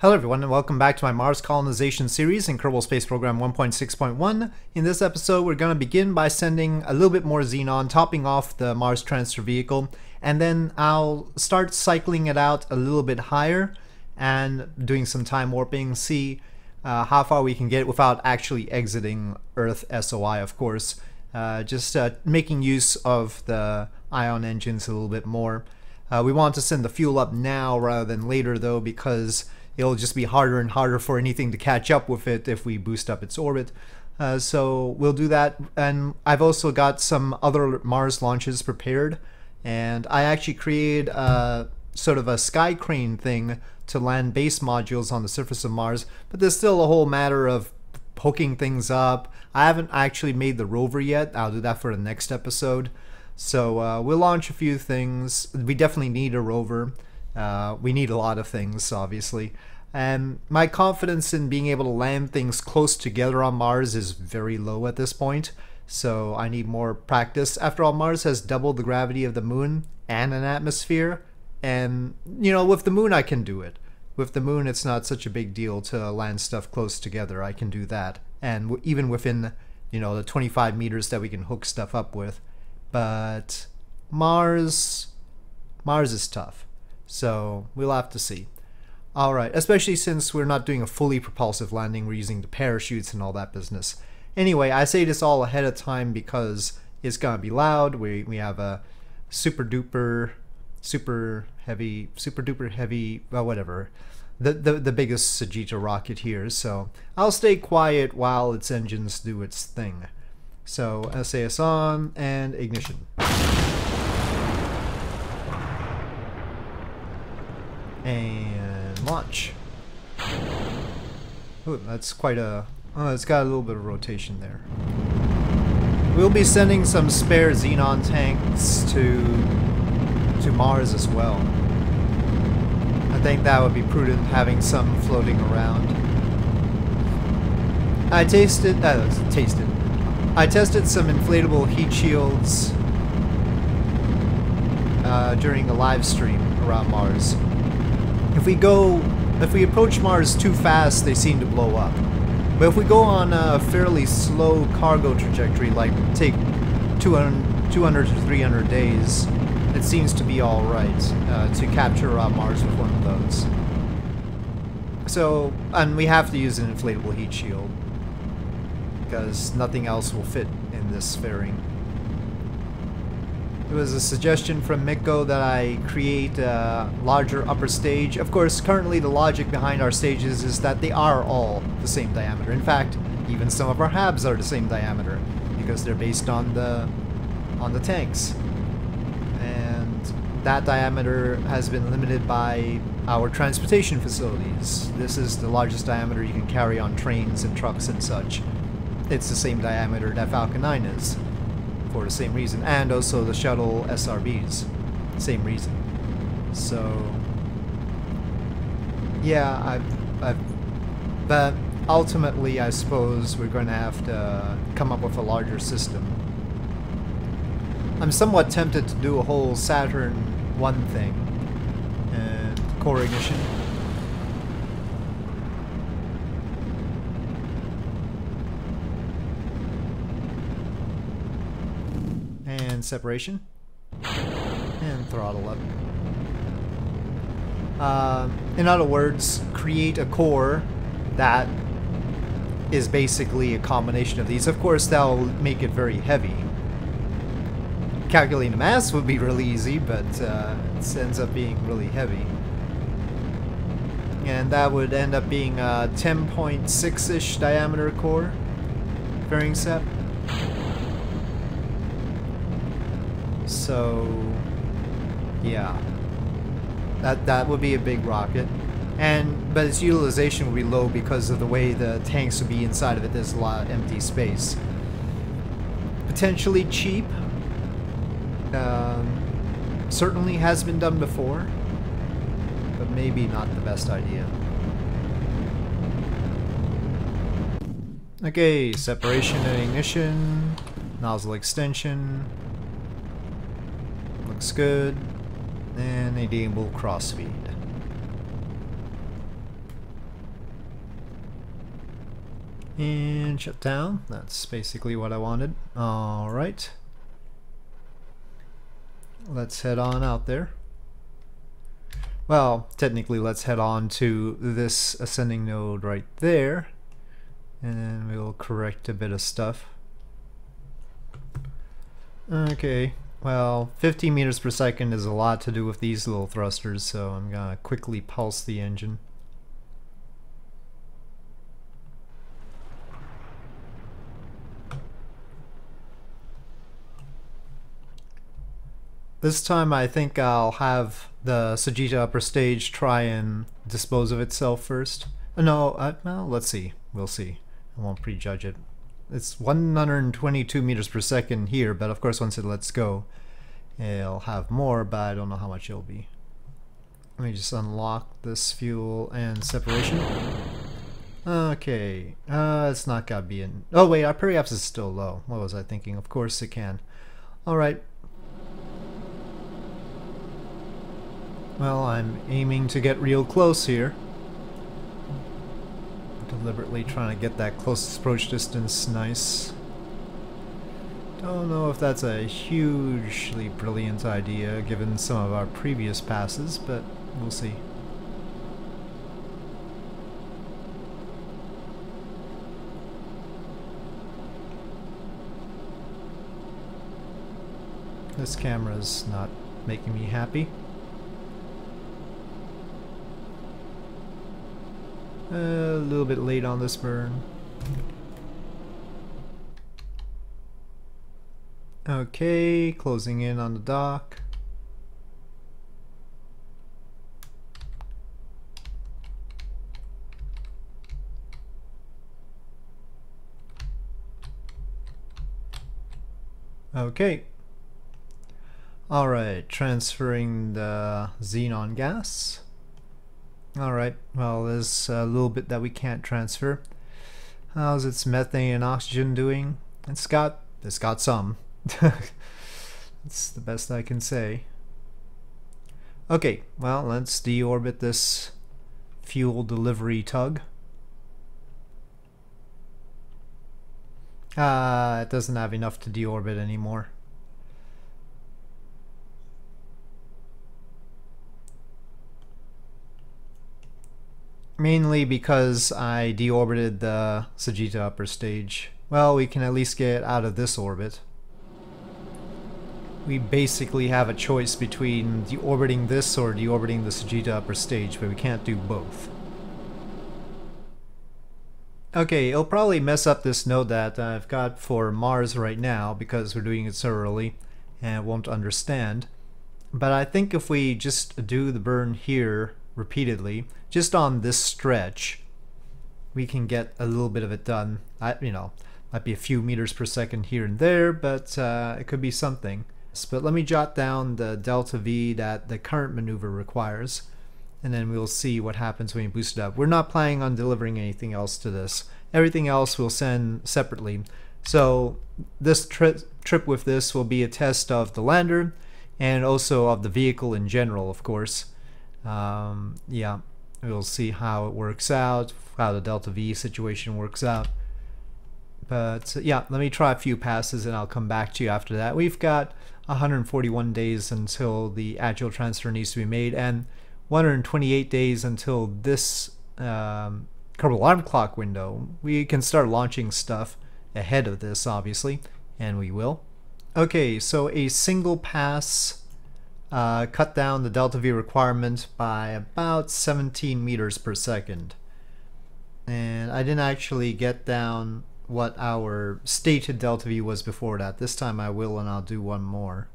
Hello everyone and welcome back to my Mars colonization series in Kerbal Space Program 1.6.1. In this episode we're going to begin by sending a little bit more Xenon, topping off the Mars transfer vehicle, and then I'll start cycling it out a little bit higher and doing some time warping, see uh, how far we can get without actually exiting Earth SOI of course. Uh, just uh, making use of the ion engines a little bit more. Uh, we want to send the fuel up now rather than later though because it'll just be harder and harder for anything to catch up with it if we boost up its orbit. Uh, so we'll do that. And I've also got some other Mars launches prepared. And I actually created a, sort of a sky crane thing to land base modules on the surface of Mars. But there's still a whole matter of poking things up. I haven't actually made the rover yet. I'll do that for the next episode. So uh, we'll launch a few things. We definitely need a rover. Uh, we need a lot of things, obviously. And my confidence in being able to land things close together on Mars is very low at this point, so I need more practice. After all, Mars has double the gravity of the Moon and an atmosphere, and, you know, with the Moon I can do it. With the Moon, it's not such a big deal to land stuff close together. I can do that. And even within, you know, the 25 meters that we can hook stuff up with. But Mars, Mars is tough. So we'll have to see. Alright, especially since we're not doing a fully propulsive landing, we're using the parachutes and all that business. Anyway, I say this all ahead of time because it's gonna be loud. We, we have a super duper, super heavy, super duper heavy, well, whatever. The, the, the biggest Sagitta rocket here, so I'll stay quiet while its engines do its thing. So SAS on and ignition. And launch. That's quite a... Oh, it's got a little bit of rotation there. We'll be sending some spare Xenon tanks to to Mars as well. I think that would be prudent having some floating around. I tasted, uh, tasted. I tested some inflatable heat shields uh, during a live stream around Mars. If we go, if we approach Mars too fast, they seem to blow up. But if we go on a fairly slow cargo trajectory, like take 200, 200 to 300 days, it seems to be alright uh, to capture uh, Mars with one of those. So, and we have to use an inflatable heat shield, because nothing else will fit in this fairing. It was a suggestion from Mikko that I create a larger upper stage. Of course, currently the logic behind our stages is that they are all the same diameter. In fact, even some of our HABs are the same diameter because they're based on the on the tanks. And that diameter has been limited by our transportation facilities. This is the largest diameter you can carry on trains and trucks and such. It's the same diameter that Falcon 9 is for the same reason, and also the shuttle SRBs, same reason. So, yeah, I've, I've, but ultimately, I suppose we're going to have to come up with a larger system. I'm somewhat tempted to do a whole Saturn 1 thing, and core ignition. and separation. And throttle up. Uh, in other words, create a core that is basically a combination of these. Of course, that'll make it very heavy. Calculating the mass would be really easy, but uh, it ends up being really heavy. And that would end up being a 10.6-ish diameter core fairing set. So, yeah, that that would be a big rocket, and but its utilization would be low because of the way the tanks would be inside of it. There's a lot of empty space. Potentially cheap. Um, certainly has been done before, but maybe not the best idea. Okay, separation and ignition, nozzle extension, Looks good. And enable cross feed. And shut down. That's basically what I wanted. Alright. Let's head on out there. Well, technically let's head on to this ascending node right there. And then we'll correct a bit of stuff. Okay, well, 15 meters per second is a lot to do with these little thrusters, so I'm gonna quickly pulse the engine. This time I think I'll have the Sagitta upper stage try and dispose of itself first. Uh, no, uh, well, let's see. We'll see. I won't prejudge it. It's 122 meters per second here, but of course once it lets go, it'll have more, but I don't know how much it'll be. Let me just unlock this fuel and separation. Okay, uh, it's not gotta be in. Oh wait, our periaps is still low. What was I thinking? Of course it can. Alright, Well, I'm aiming to get real close here. Deliberately trying to get that closest approach distance nice. Don't know if that's a hugely brilliant idea given some of our previous passes, but we'll see. This camera's not making me happy. Uh, a little bit late on this burn. Okay, closing in on the dock. Okay. Alright, transferring the xenon gas. Alright, well there's a little bit that we can't transfer. How's its methane and oxygen doing? It's got, it's got some. That's the best I can say. Okay, well let's deorbit this fuel delivery tug. Ah, uh, it doesn't have enough to deorbit anymore. Mainly because I deorbited the Sagitta upper stage. Well, we can at least get out of this orbit. We basically have a choice between deorbiting this or deorbiting the Sagitta upper stage, but we can't do both. Okay, it'll probably mess up this node that I've got for Mars right now because we're doing it so early and it won't understand. But I think if we just do the burn here repeatedly, just on this stretch, we can get a little bit of it done. I, you know, might be a few meters per second here and there, but uh, it could be something. But let me jot down the delta V that the current maneuver requires, and then we'll see what happens when you boost it up. We're not planning on delivering anything else to this. Everything else we'll send separately. So this tri trip with this will be a test of the lander and also of the vehicle in general, of course um, yeah we'll see how it works out how the delta V situation works out but yeah let me try a few passes and I'll come back to you after that. We've got 141 days until the agile transfer needs to be made and 128 days until this um, Kerbal alarm clock window. We can start launching stuff ahead of this obviously and we will. Okay so a single pass uh, cut down the delta V requirement by about 17 meters per second. And I didn't actually get down what our stated delta V was before that. This time I will and I'll do one more.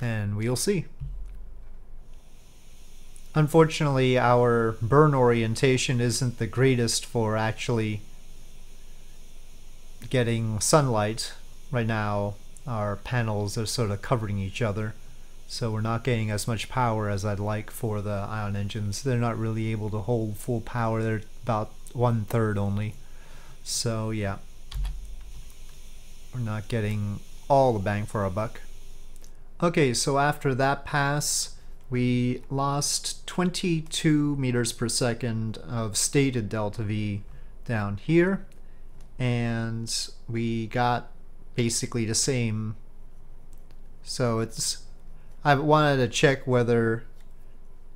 And we'll see. Unfortunately, our burn orientation isn't the greatest for actually getting sunlight right now our panels are sort of covering each other. So we're not getting as much power as I'd like for the ion engines. They're not really able to hold full power. They're about one third only. So yeah. We're not getting all the bang for our buck. Okay so after that pass we lost 22 meters per second of stated delta V down here, and we got basically the same. So it's, I wanted to check whether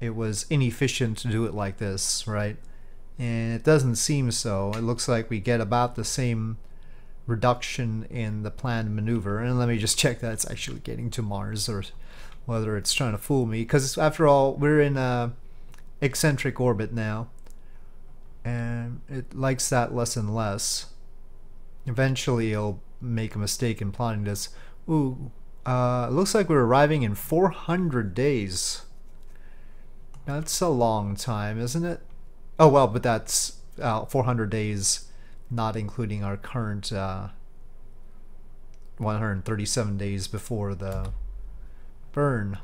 it was inefficient to do it like this, right? And it doesn't seem so. It looks like we get about the same reduction in the planned maneuver. And let me just check that it's actually getting to Mars or whether it's trying to fool me. Because after all, we're in a eccentric orbit now. And it likes that less and less. Eventually it'll make a mistake in plotting this. Ooh, uh, looks like we're arriving in 400 days. That's a long time, isn't it? Oh well, but that's uh, 400 days, not including our current uh, 137 days before the burn.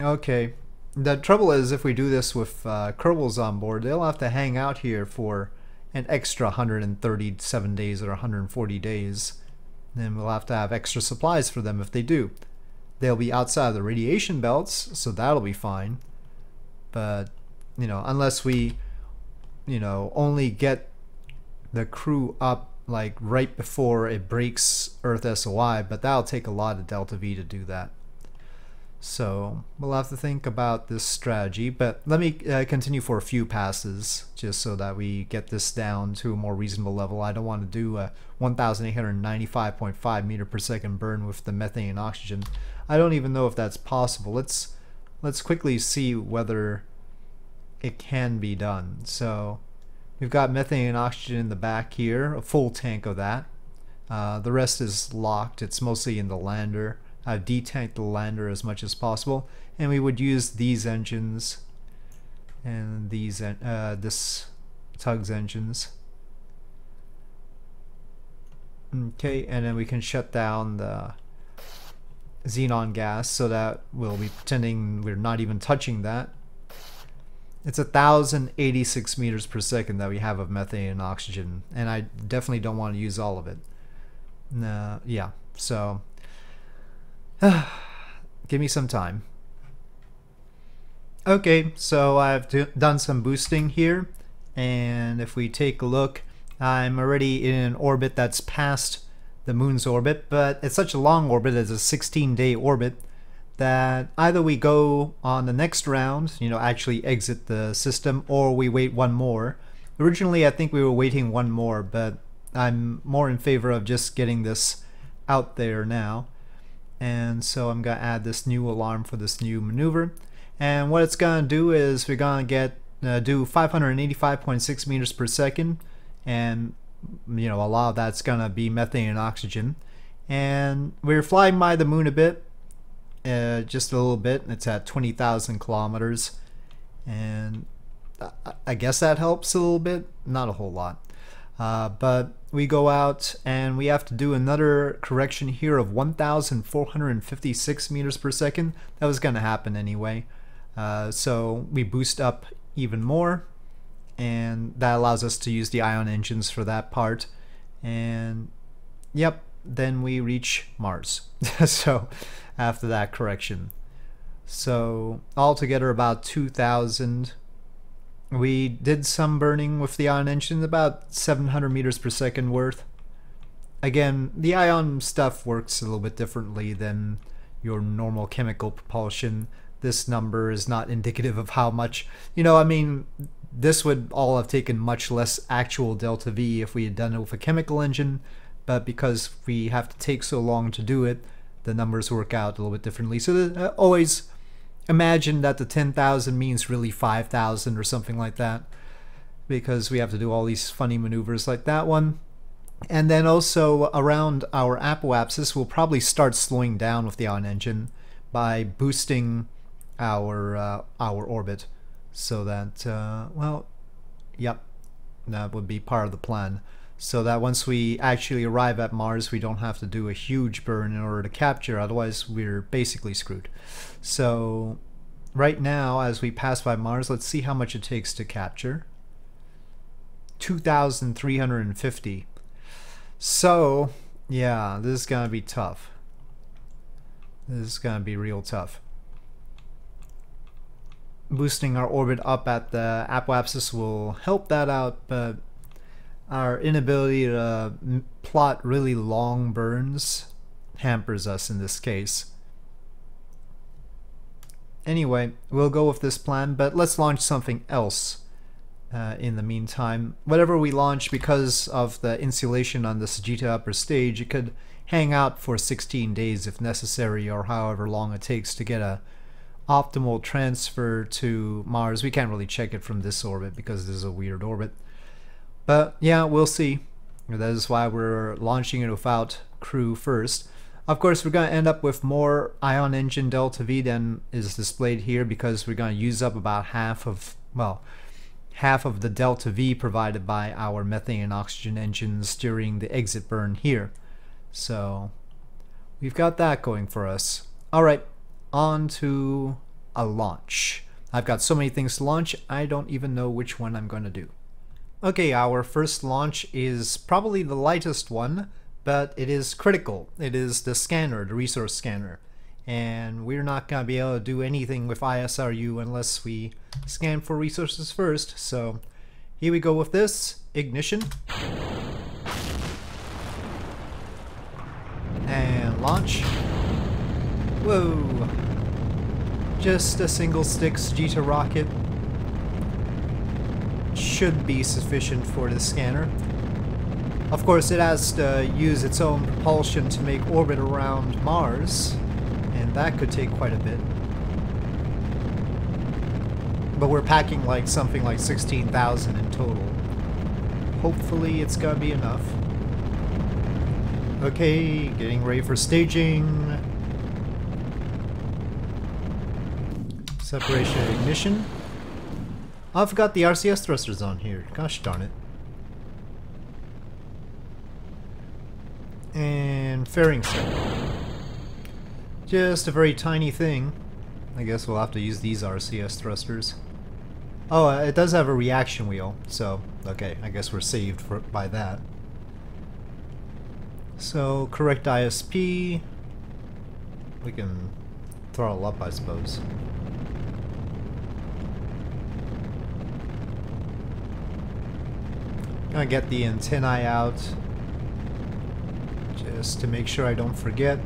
Okay. The trouble is, if we do this with uh, Kerbals on board, they'll have to hang out here for an extra 137 days or 140 days. Then we'll have to have extra supplies for them if they do. They'll be outside of the radiation belts, so that'll be fine. But, you know, unless we, you know, only get the crew up like right before it breaks Earth SOI, but that'll take a lot of Delta V to do that. So we'll have to think about this strategy, but let me uh, continue for a few passes just so that we get this down to a more reasonable level. I don't want to do a 1895.5 meter per second burn with the methane and oxygen. I don't even know if that's possible. Let's let's quickly see whether it can be done. So we've got methane and oxygen in the back here, a full tank of that. Uh, the rest is locked. It's mostly in the lander uh, detank the lander as much as possible and we would use these engines and these uh, this tugs engines. Okay and then we can shut down the xenon gas so that we'll be pretending we're not even touching that. It's a thousand eighty six meters per second that we have of methane and oxygen and I definitely don't want to use all of it. Uh, yeah so Give me some time. Okay, so I've done some boosting here, and if we take a look, I'm already in an orbit that's past the moon's orbit, but it's such a long orbit, it's a 16-day orbit, that either we go on the next round, you know, actually exit the system, or we wait one more. Originally, I think we were waiting one more, but I'm more in favor of just getting this out there now and so I'm gonna add this new alarm for this new maneuver. And what it's gonna do is we're gonna get uh, do 585.6 meters per second. And you know a lot of that's gonna be methane and oxygen. And we're flying by the moon a bit uh, just a little bit. It's at 20,000 kilometers. And I guess that helps a little bit. Not a whole lot uh, but we go out and we have to do another correction here of 1,456 meters per second. That was going to happen anyway. Uh, so we boost up even more and that allows us to use the ion engines for that part. And yep, then we reach Mars. so after that correction. So altogether about 2,000 we did some burning with the ion engine, about 700 meters per second worth. Again, the ion stuff works a little bit differently than your normal chemical propulsion. This number is not indicative of how much, you know, I mean, this would all have taken much less actual delta V if we had done it with a chemical engine, but because we have to take so long to do it, the numbers work out a little bit differently. So uh, always imagine that the 10,000 means really 5,000 or something like that because we have to do all these funny maneuvers like that one. And then also around our apoapsis, we'll probably start slowing down with the ion engine by boosting our uh, our orbit so that, uh, well, yep, that would be part of the plan. So that once we actually arrive at Mars, we don't have to do a huge burn in order to capture, otherwise we're basically screwed. So right now, as we pass by Mars, let's see how much it takes to capture. 2,350. So, yeah, this is going to be tough. This is going to be real tough. boosting our orbit up at the apoapsis will help that out, but our inability to plot really long burns hampers us in this case. Anyway, we'll go with this plan, but let's launch something else uh, in the meantime. Whatever we launch, because of the insulation on the Sagitta upper stage, it could hang out for 16 days if necessary, or however long it takes to get a optimal transfer to Mars. We can't really check it from this orbit because this is a weird orbit. But yeah, we'll see. That is why we're launching it without crew first. Of course, we're going to end up with more ion engine delta V than is displayed here because we're going to use up about half of, well, half of the delta V provided by our methane and oxygen engines during the exit burn here. So we've got that going for us. All right, on to a launch. I've got so many things to launch, I don't even know which one I'm going to do. Okay, our first launch is probably the lightest one, but it is critical. It is the scanner, the resource scanner. And we're not going to be able to do anything with ISRU unless we scan for resources first. So here we go with this. Ignition. And launch. Whoa. Just a single stick Sagitta rocket should be sufficient for the scanner. Of course, it has to use its own propulsion to make orbit around Mars, and that could take quite a bit. But we're packing like something like 16,000 in total. Hopefully it's gonna be enough. Okay, getting ready for staging. Separation ignition. I forgot the RCS thrusters on here. Gosh darn it. And fairing set. Just a very tiny thing. I guess we'll have to use these RCS thrusters. Oh, uh, it does have a reaction wheel, so okay, I guess we're saved for, by that. So, correct ISP. We can throttle up, I suppose. Gonna get the antennae out just to make sure I don't forget.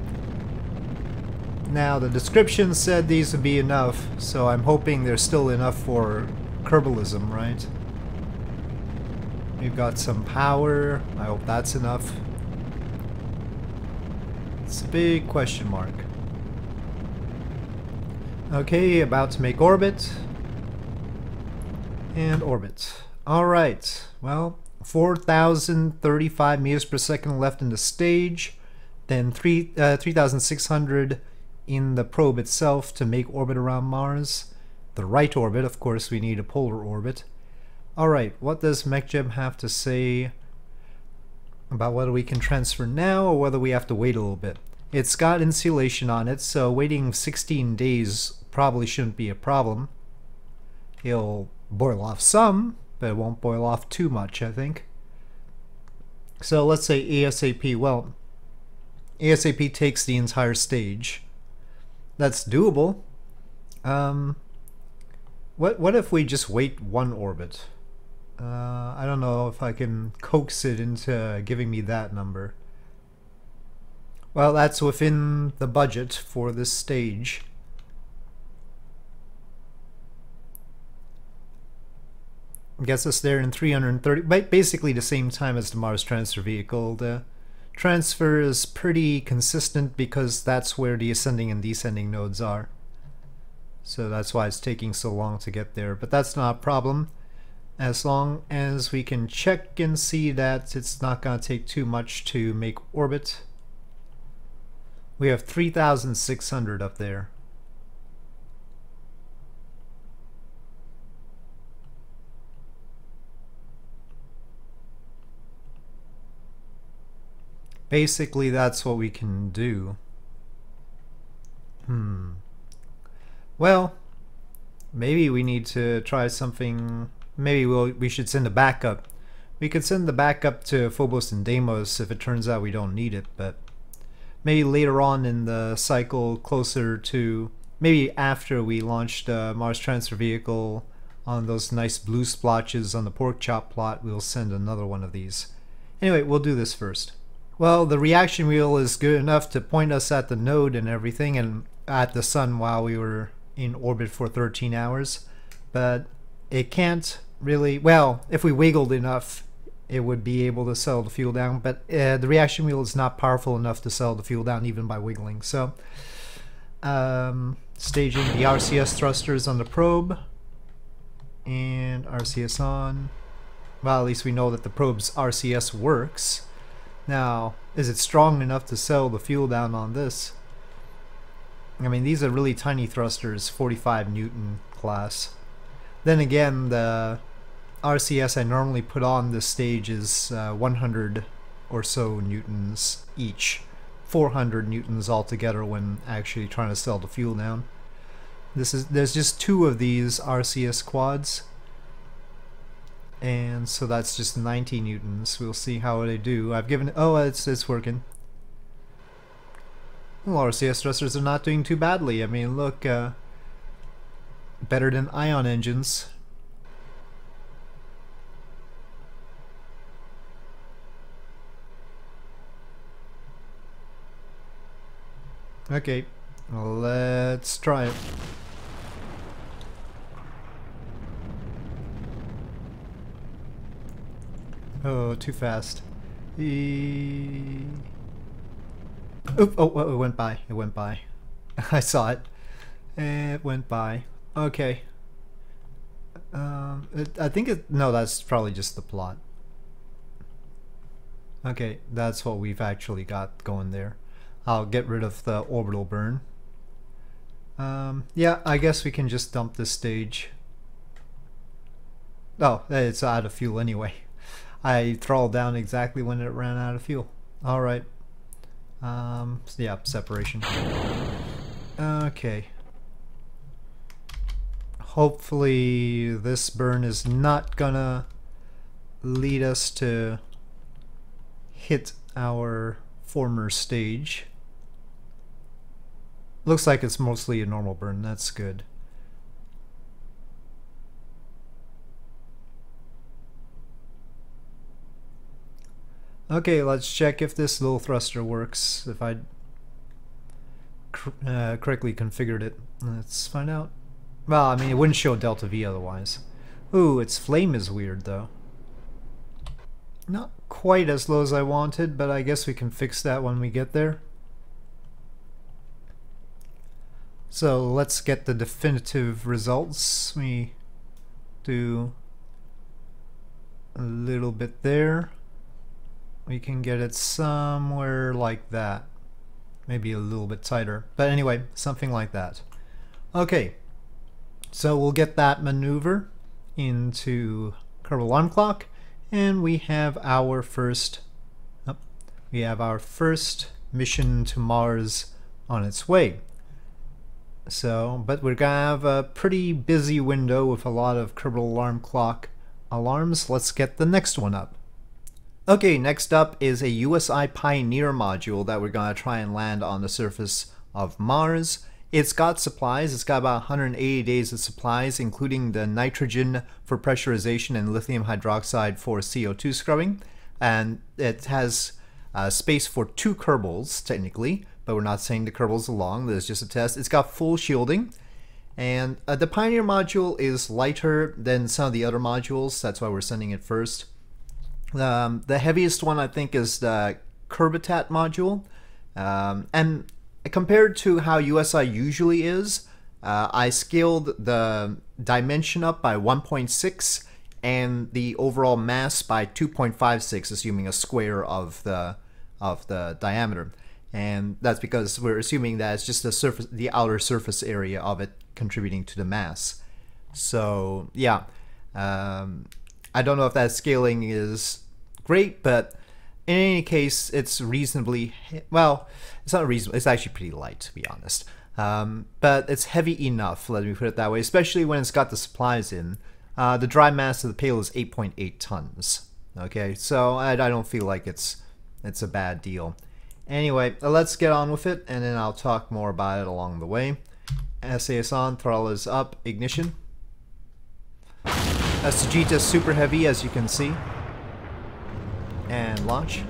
Now the description said these would be enough, so I'm hoping there's still enough for Kerbalism, right? We've got some power, I hope that's enough. It's a big question mark. Okay, about to make orbit. And orbit. Alright, well, 4,035 meters per second left in the stage, then 3, uh, 3,600 in the probe itself to make orbit around Mars. The right orbit, of course, we need a polar orbit. Alright, what does MechJeb have to say about whether we can transfer now or whether we have to wait a little bit? It's got insulation on it, so waiting 16 days probably shouldn't be a problem. It'll boil off some, but it won't boil off too much, I think. So let's say ASAP, well, ASAP takes the entire stage. That's doable. Um, what, what if we just wait one orbit? Uh, I don't know if I can coax it into giving me that number. Well, that's within the budget for this stage. Gets us there in 330, basically the same time as the Mars transfer vehicle. The transfer is pretty consistent because that's where the ascending and descending nodes are. So that's why it's taking so long to get there. But that's not a problem as long as we can check and see that it's not going to take too much to make orbit. We have 3,600 up there. Basically, that's what we can do. Hmm. Well, maybe we need to try something. Maybe we'll, we should send a backup. We could send the backup to Phobos and Deimos if it turns out we don't need it, but maybe later on in the cycle, closer to maybe after we launch the Mars transfer vehicle on those nice blue splotches on the pork chop plot, we'll send another one of these. Anyway, we'll do this first. Well, the reaction wheel is good enough to point us at the node and everything and at the sun while we were in orbit for 13 hours, but it can't really, well, if we wiggled enough, it would be able to settle the fuel down, but uh, the reaction wheel is not powerful enough to settle the fuel down even by wiggling. So, um, staging the RCS thrusters on the probe and RCS on. Well, at least we know that the probe's RCS works. Now, is it strong enough to settle the fuel down on this? I mean, these are really tiny thrusters, 45 Newton class. Then again, the RCS I normally put on this stage is uh, 100 or so newtons each. 400 newtons altogether when actually trying to sell the fuel down. This is there's just two of these RCS quads and so that's just 90 newtons. We'll see how they do. I've given oh it's it's working. Well, RCS thrusters are not doing too badly. I mean, look, uh, better than ion engines. Okay, let's try it. Oh, too fast. E Oop, oh, oh, it went by. It went by. I saw it. It went by. Okay. Um, it, I think it, no, that's probably just the plot. Okay, that's what we've actually got going there. I'll get rid of the orbital burn. Um, yeah, I guess we can just dump this stage. Oh, it's out of fuel anyway. I throttled down exactly when it ran out of fuel. Alright. Um, yeah, separation. Okay. Hopefully this burn is not gonna lead us to hit our former stage. Looks like it's mostly a normal burn, that's good. Okay, let's check if this little thruster works, if I uh, correctly configured it. Let's find out. Well, I mean, it wouldn't show delta V otherwise. Ooh, its flame is weird, though. Not quite as low as I wanted, but I guess we can fix that when we get there. So let's get the definitive results. We do a little bit there we can get it somewhere like that. Maybe a little bit tighter. But anyway, something like that. Okay, so we'll get that maneuver into Kerbal Alarm Clock, and we have our first oh, we have our first mission to Mars on its way. So, but we're gonna have a pretty busy window with a lot of Kerbal Alarm Clock alarms. Let's get the next one up. Okay, next up is a USI Pioneer module that we're going to try and land on the surface of Mars. It's got supplies, it's got about 180 days of supplies, including the nitrogen for pressurization and lithium hydroxide for CO2 scrubbing. And it has uh, space for two Kerbals, technically, but we're not saying the Kerbals along, there's just a test. It's got full shielding, and uh, the Pioneer module is lighter than some of the other modules, that's why we're sending it first. Um, the heaviest one I think is the Kerbitat module. Um, and compared to how USI usually is, uh, I scaled the dimension up by 1.6 and the overall mass by 2.56, assuming a square of the of the diameter. And that's because we're assuming that it's just the surface, the outer surface area of it contributing to the mass. So yeah, um, I don't know if that scaling is great, but in any case, it's reasonably well. It's not reasonable. It's actually pretty light, to be honest. Um, but it's heavy enough. Let me put it that way. Especially when it's got the supplies in. Uh, the dry mass of the payload is 8.8 tons. Okay, so I, I don't feel like it's it's a bad deal. Anyway, let's get on with it, and then I'll talk more about it along the way. SAS on, throttle is up, ignition. A Sagitta super heavy as you can see. And launch.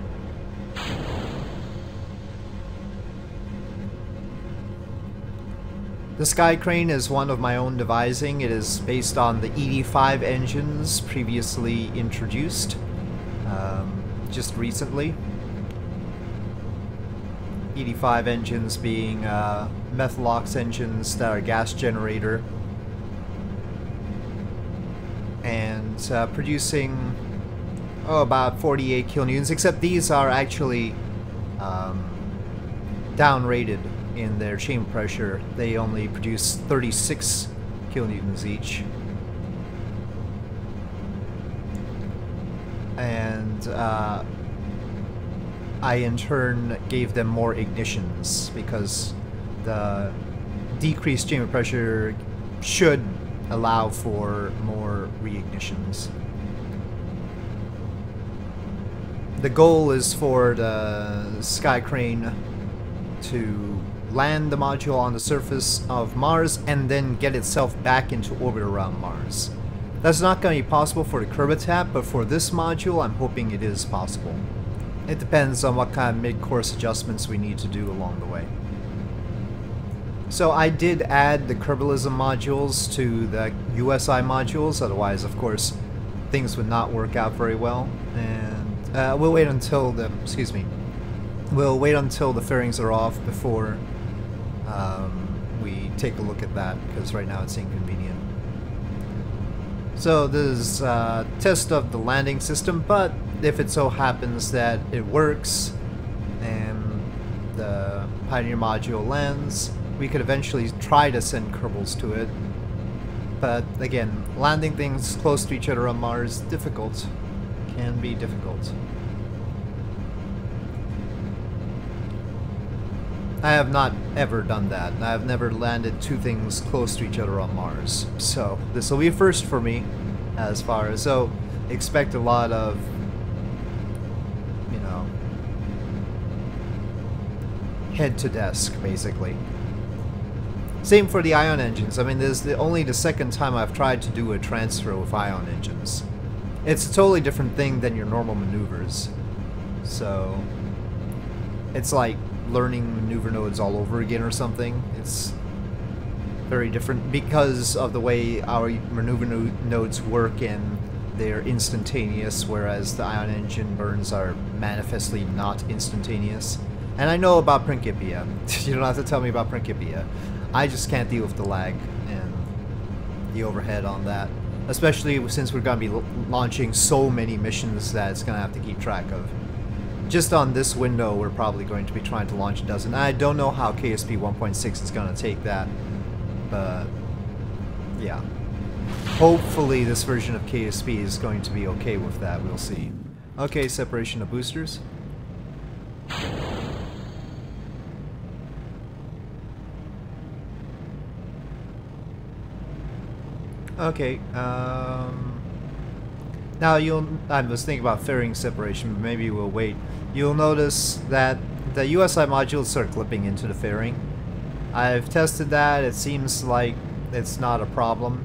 The Sky Crane is one of my own devising. It is based on the ED5 engines previously introduced um, just recently. ED5 engines being uh, Methalox engines that are gas generator and uh, producing oh, about 48 kilonewtons, except these are actually um, downrated in their chamber pressure. They only produce 36 kilonewtons each. And uh, I in turn gave them more ignitions because the decreased chamber pressure should allow for more reignitions. The goal is for the Sky Crane to land the module on the surface of Mars and then get itself back into orbit around Mars. That's not going to be possible for the Kerbitat, but for this module I'm hoping it is possible. It depends on what kind of mid-course adjustments we need to do along the way. So I did add the Kerbalism modules to the USI modules, otherwise of course things would not work out very well. And uh, we'll wait until the, excuse me, we'll wait until the fairings are off before um, we take a look at that, because right now it's inconvenient. So this is a test of the landing system, but if it so happens that it works and the Pioneer module lands, we could eventually try to send Kerbals to it. But again, landing things close to each other on Mars, difficult. Can be difficult. I have not ever done that. I have never landed two things close to each other on Mars. So this will be a first for me as far as so expect a lot of you know head to desk basically. Same for the ion engines. I mean, this is the, only the second time I've tried to do a transfer with ion engines. It's a totally different thing than your normal maneuvers. So, it's like learning maneuver nodes all over again or something. It's very different because of the way our maneuver no nodes work and they're instantaneous, whereas the ion engine burns are manifestly not instantaneous. And I know about Principia. you don't have to tell me about Principia. I just can't deal with the lag and the overhead on that. Especially since we're going to be launching so many missions that it's going to have to keep track of just on this window, we're probably going to be trying to launch a dozen. I don't know how KSP 1.6 is going to take that, but yeah. Hopefully this version of KSP is going to be okay with that, we'll see. Okay, separation of boosters. Okay, um... Now you'll... I was thinking about fairing separation, but maybe we'll wait you'll notice that the USI modules start clipping into the fairing. I've tested that, it seems like it's not a problem,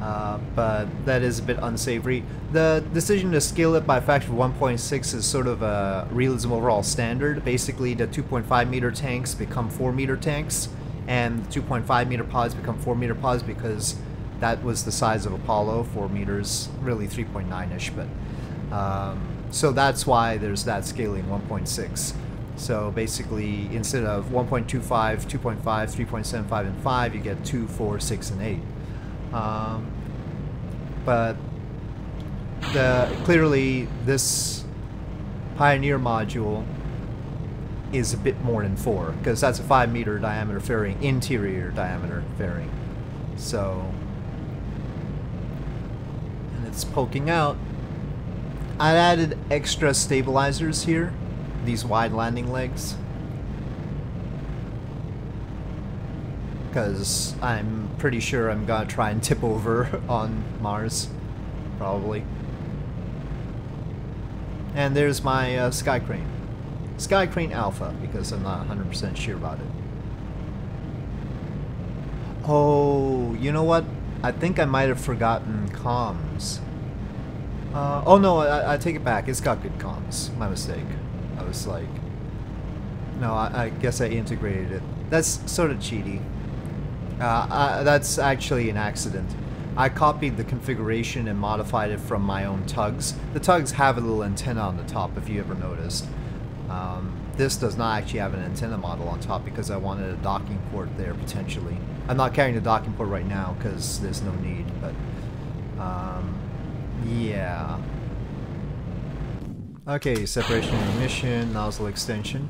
uh, but that is a bit unsavory. The decision to scale it by a factor of 1.6 is sort of a Realism Overhaul standard. Basically, the 2.5 meter tanks become 4 meter tanks, and the 2.5 meter pods become 4 meter pods because that was the size of Apollo, 4 meters, really 3.9-ish, but... Um, so that's why there's that scaling 1.6. So basically, instead of 1.25, 2.5, 3.75, and 5, you get 2, 4, 6, and 8. Um, but the clearly, this Pioneer module is a bit more than 4, because that's a 5 meter diameter fairing, interior diameter fairing. So, poking out I added extra stabilizers here, these wide landing legs. Because I'm pretty sure I'm gonna try and tip over on Mars, probably. And there's my uh, Sky Crane. Sky Crane Alpha, because I'm not 100% sure about it. Oh, you know what? I think I might have forgotten comms. Uh, oh no, I, I, take it back. It's got good comms. My mistake. I was like... No, I, I guess I integrated it. That's sort of cheaty. Uh, I, that's actually an accident. I copied the configuration and modified it from my own tugs. The tugs have a little antenna on the top, if you ever noticed. Um, this does not actually have an antenna model on top because I wanted a docking port there, potentially. I'm not carrying the docking port right now because there's no need, but... Um, yeah. Okay, separation and emission, nozzle extension.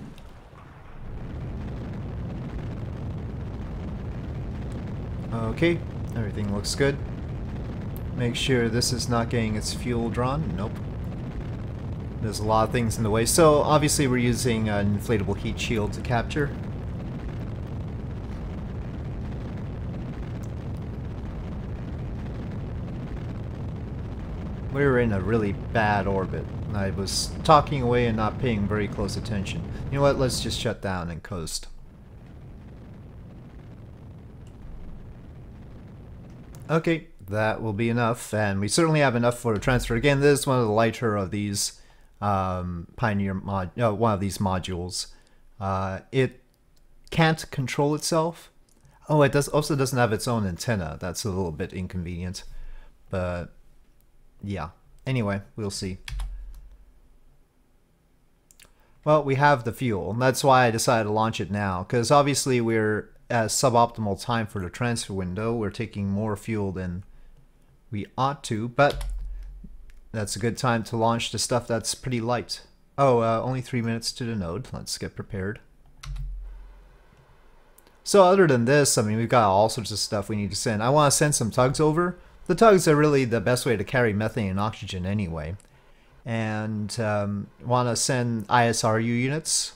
Okay, everything looks good. Make sure this is not getting its fuel drawn. Nope. There's a lot of things in the way. So obviously we're using an inflatable heat shield to capture. We were in a really bad orbit. I was talking away and not paying very close attention. You know what, let's just shut down and coast. Okay, that will be enough, and we certainly have enough for a transfer. Again, this is one of the lighter of these um, Pioneer mod, uh, one of these modules. Uh, it can't control itself. Oh, it does also doesn't have its own antenna. That's a little bit inconvenient, but yeah. Anyway, we'll see. Well, we have the fuel. And that's why I decided to launch it now, because obviously we're at suboptimal time for the transfer window. We're taking more fuel than we ought to, but that's a good time to launch the stuff that's pretty light. Oh, uh, only three minutes to the node. Let's get prepared. So other than this, I mean, we've got all sorts of stuff we need to send. I want to send some tugs over. The tugs are really the best way to carry methane and oxygen anyway. And um, want to send ISRU units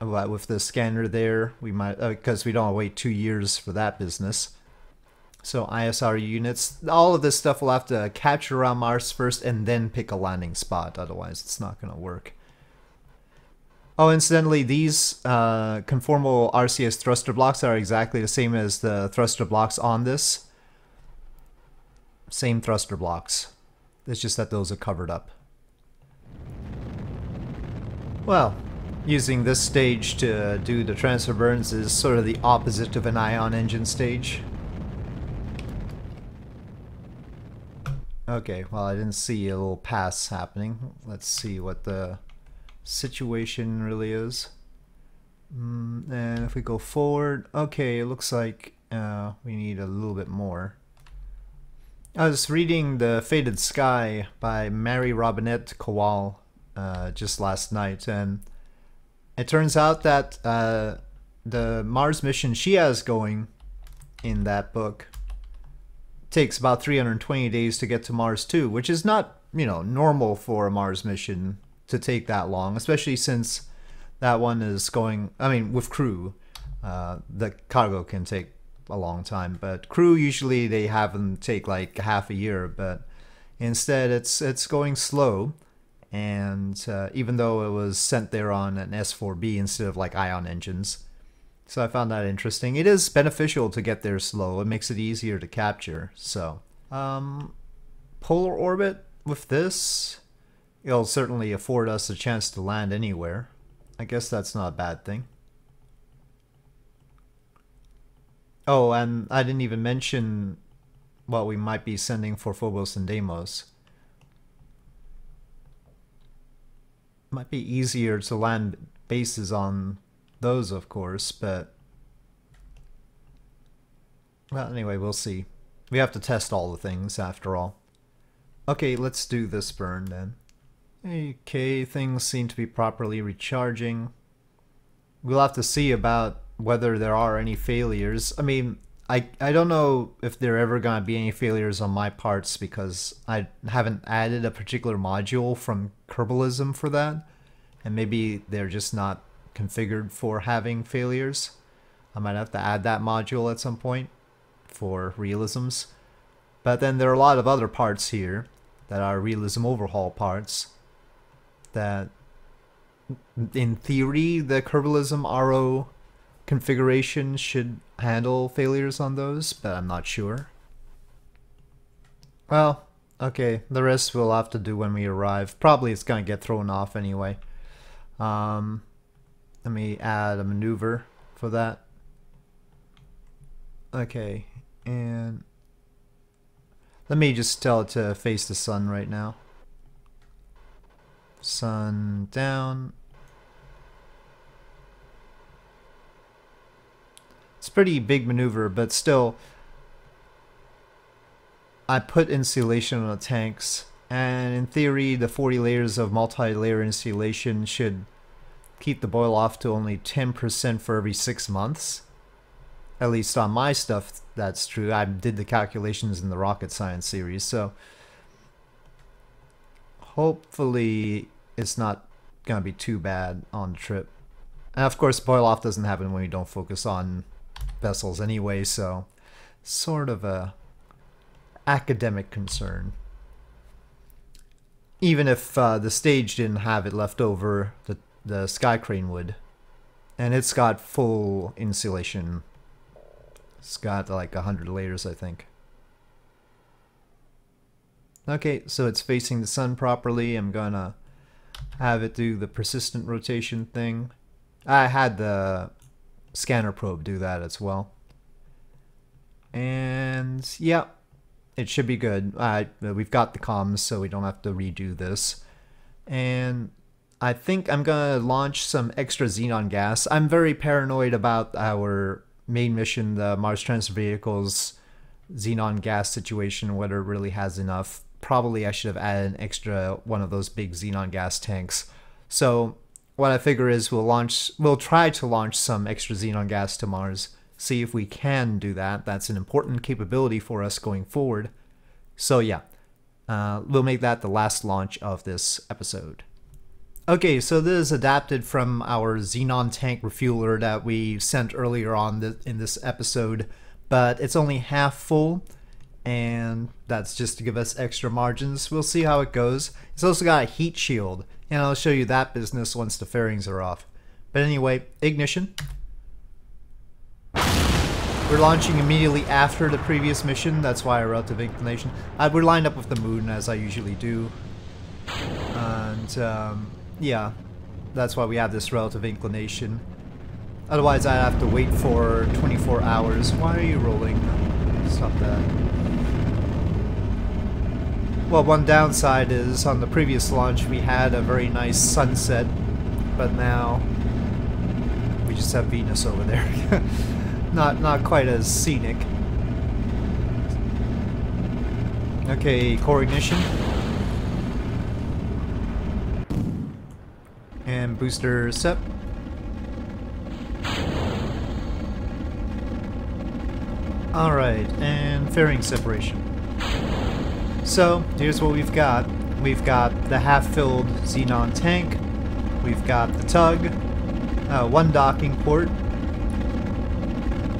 with the scanner there. We might, because uh, we don't wait two years for that business. So ISR units, all of this stuff will have to capture around Mars first and then pick a landing spot. Otherwise, it's not going to work. Oh, incidentally, these uh, conformal RCS thruster blocks are exactly the same as the thruster blocks on this same thruster blocks. It's just that those are covered up. Well, using this stage to do the transfer burns is sort of the opposite of an ion engine stage. Okay, well I didn't see a little pass happening. Let's see what the situation really is. Mm, and if we go forward, okay, it looks like uh, we need a little bit more. I was reading The Fated Sky by Mary Robinette Kowal uh, just last night, and it turns out that uh, the Mars mission she has going in that book takes about 320 days to get to Mars too, which is not, you know, normal for a Mars mission to take that long, especially since that one is going, I mean, with crew, uh, the cargo can take a long time. But crew usually they have them take like half a year, but instead it's it's going slow. And uh, even though it was sent there on an S4B instead of like ion engines, so I found that interesting. It is beneficial to get there slow. It makes it easier to capture. So, um, polar orbit with this, it'll certainly afford us a chance to land anywhere. I guess that's not a bad thing. Oh, and I didn't even mention what we might be sending for Phobos and Deimos. Might be easier to land bases on those, of course, but... Well, anyway, we'll see. We have to test all the things, after all. Okay, let's do this burn, then. Okay, things seem to be properly recharging. We'll have to see about whether there are any failures. I mean, I, I don't know if there are ever to be any failures on my parts because I haven't added a particular module from Kerbalism for that. And maybe they're just not configured for having failures. I might have to add that module at some point for realisms. But then there are a lot of other parts here that are realism overhaul parts that in theory the Kerbalism RO configuration should handle failures on those, but I'm not sure. Well, okay, the rest we'll have to do when we arrive. Probably it's gonna get thrown off anyway. Um, let me add a maneuver for that. Okay, and let me just tell it to face the sun right now. Sun down. It's pretty big maneuver, but still, I put insulation on the tanks, and in theory, the 40 layers of multi-layer insulation should keep the boil off to only 10% for every six months. At least on my stuff, that's true. I did the calculations in the rocket science series, so hopefully it's not gonna be too bad on the trip. And of course, boil off doesn't happen when you don't focus on vessels anyway, so sort of a academic concern. Even if uh, the stage didn't have it left over, the, the sky crane would. And it's got full insulation. It's got like a hundred layers, I think. Okay, so it's facing the sun properly. I'm gonna have it do the persistent rotation thing. I had the scanner probe do that as well. And yeah, it should be good. Uh, we've got the comms, so we don't have to redo this. And I think I'm gonna launch some extra xenon gas. I'm very paranoid about our main mission, the Mars Transfer Vehicle's xenon gas situation, whether it really has enough. Probably I should have added an extra one of those big xenon gas tanks. So what I figure is we'll launch, we'll try to launch some extra xenon gas to Mars, see if we can do that. That's an important capability for us going forward. So yeah, uh, we'll make that the last launch of this episode. Okay, so this is adapted from our Xenon tank refueler that we sent earlier on in this episode, but it's only half full, and that's just to give us extra margins. We'll see how it goes. It's also got a heat shield, and I'll show you that business once the fairings are off. But anyway, ignition. We're launching immediately after the previous mission, that's why our relative inclination. We're lined up with the moon, as I usually do. And, um, yeah, that's why we have this relative inclination. Otherwise, I'd have to wait for 24 hours. Why are you rolling? Stop that. Well, one downside is on the previous launch we had a very nice sunset, but now we just have Venus over there. not not quite as scenic. Okay, core ignition. And booster set. Alright, and fairing separation. So, here's what we've got. We've got the half-filled Xenon tank, we've got the tug, uh, one docking port,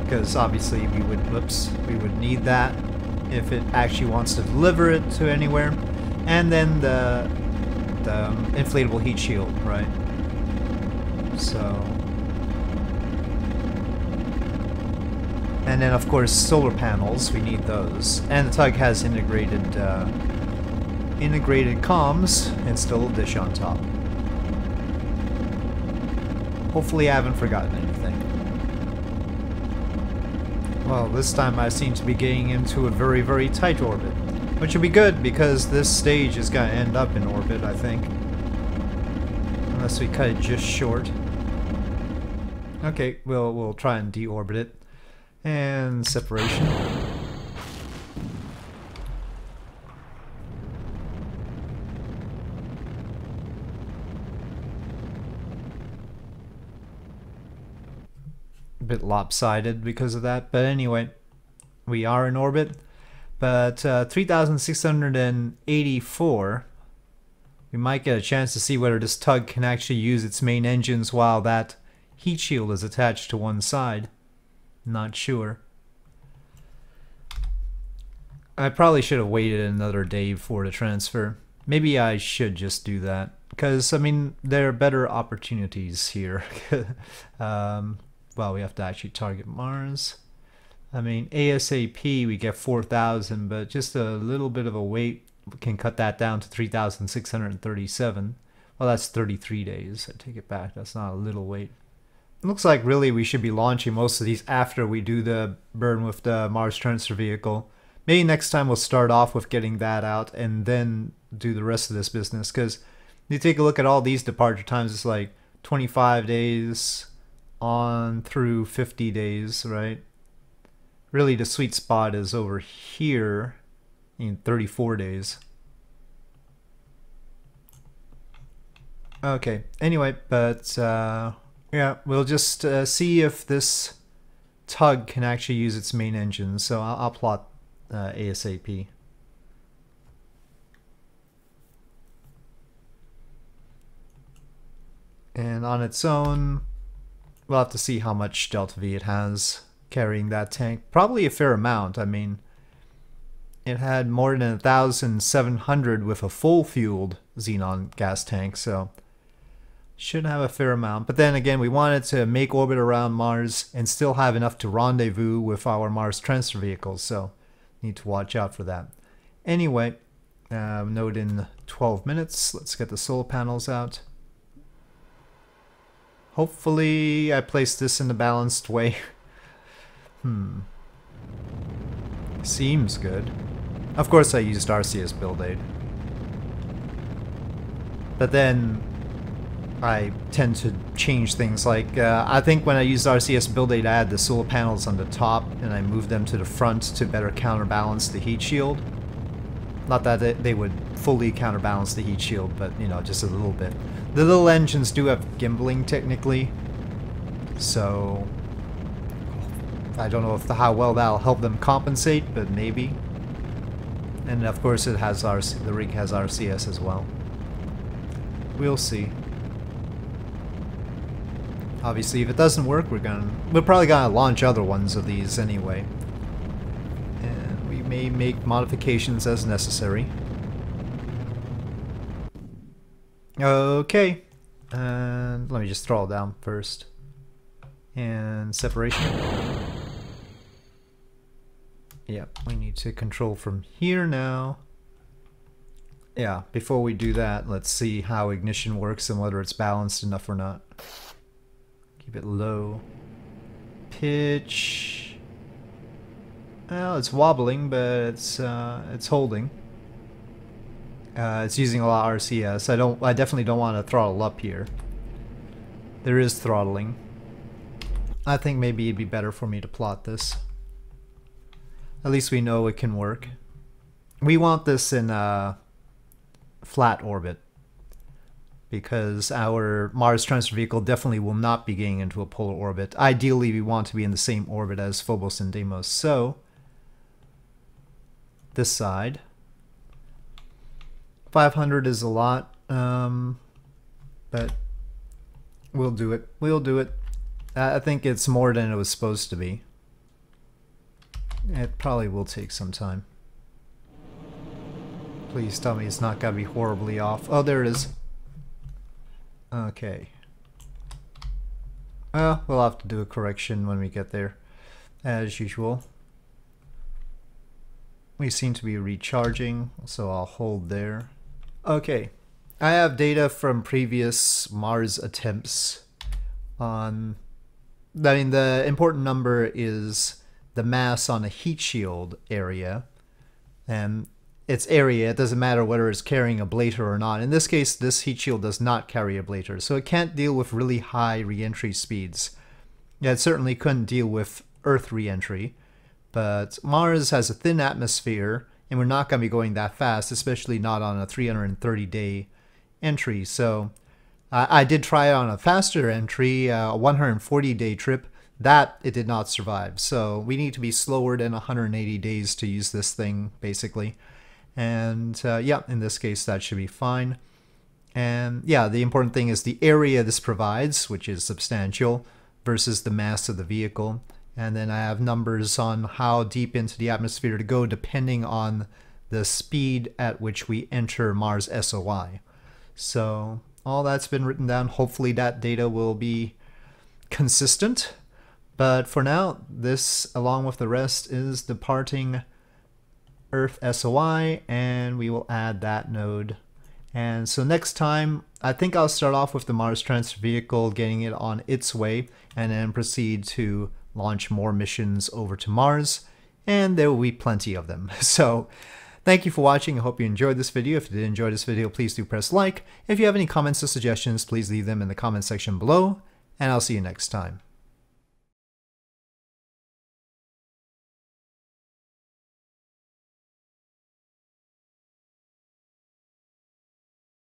because obviously we would, whoops, we would need that if it actually wants to deliver it to anywhere, and then the, the inflatable heat shield, right? So... And then, of course, solar panels. We need those. And the tug has integrated uh, integrated comms and still a dish on top. Hopefully, I haven't forgotten anything. Well, this time I seem to be getting into a very, very tight orbit. Which would be good, because this stage is going to end up in orbit, I think. Unless we cut it just short. Okay, we'll, we'll try and deorbit it. And separation. A bit lopsided because of that, but anyway, we are in orbit. But uh, 3,684, we might get a chance to see whether this tug can actually use its main engines while that heat shield is attached to one side. Not sure. I probably should have waited another day for the transfer. Maybe I should just do that. Because, I mean, there are better opportunities here. um, well, we have to actually target Mars. I mean, ASAP we get 4,000, but just a little bit of a wait can cut that down to 3,637. Well, that's 33 days. I take it back. That's not a little wait. Looks like really we should be launching most of these after we do the burn with the Mars transfer vehicle. Maybe next time we'll start off with getting that out and then do the rest of this business because you take a look at all these departure times, it's like 25 days on through 50 days, right? Really, the sweet spot is over here in 34 days. Okay, anyway, but uh, yeah, we'll just uh, see if this tug can actually use its main engine. So I'll, I'll plot uh, ASAP. And on its own, we'll have to see how much delta V it has carrying that tank. Probably a fair amount. I mean, it had more than 1,700 with a full fueled xenon gas tank, so should have a fair amount. But then again, we wanted to make orbit around Mars and still have enough to rendezvous with our Mars transfer vehicles, so need to watch out for that. Anyway, uh, note in 12 minutes. Let's get the solar panels out. Hopefully I placed this in a balanced way. hmm. Seems good. Of course I used RCS build aid. But then I tend to change things like uh, I think when I used RCS build aid I had the solar panels on the top and I moved them to the front to better counterbalance the heat shield. Not that they would fully counterbalance the heat shield, but you know, just a little bit. The little engines do have gimbaling technically, so I don't know if the, how well that'll help them compensate, but maybe. And of course it has RC the rig has RCS as well. We'll see. Obviously if it doesn't work we're gonna we're probably gonna launch other ones of these anyway. And we may make modifications as necessary. Okay. And let me just throttle down first. And separation. Yep, we need to control from here now. Yeah, before we do that, let's see how ignition works and whether it's balanced enough or not. Keep it low. Pitch. Well, it's wobbling, but it's uh, it's holding. Uh, it's using a lot of RCS. I don't. I definitely don't want to throttle up here. There is throttling. I think maybe it'd be better for me to plot this. At least we know it can work. We want this in a flat orbit because our Mars transfer vehicle definitely will not be getting into a polar orbit. Ideally, we want to be in the same orbit as Phobos and Deimos. So, this side. 500 is a lot, um, but we'll do it. We'll do it. I think it's more than it was supposed to be. It probably will take some time. Please tell me it's not going to be horribly off. Oh, there it is. Okay. Well, we'll have to do a correction when we get there, as usual. We seem to be recharging, so I'll hold there. Okay, I have data from previous Mars attempts on... I mean, the important number is the mass on a heat shield area. And its area, it doesn't matter whether it's carrying a ablator or not. In this case, this heat shield does not carry a ablator, so it can't deal with really high reentry speeds. Yeah, it certainly couldn't deal with Earth reentry, but Mars has a thin atmosphere, and we're not going to be going that fast, especially not on a 330-day entry. So I did try it on a faster entry, uh, a 140-day trip, that it did not survive. So we need to be slower than 180 days to use this thing, basically. And uh, yeah, in this case, that should be fine. And yeah, the important thing is the area this provides, which is substantial, versus the mass of the vehicle. And then I have numbers on how deep into the atmosphere to go depending on the speed at which we enter Mars SOI. So all that's been written down. Hopefully that data will be consistent But for now, this, along with the rest, is departing Earth SOI, and we will add that node. And so next time, I think I'll start off with the Mars Transfer Vehicle, getting it on its way, and then proceed to launch more missions over to Mars, and there will be plenty of them. So thank you for watching. I hope you enjoyed this video. If you did enjoy this video, please do press like. If you have any comments or suggestions, please leave them in the comment section below, and I'll see you next time.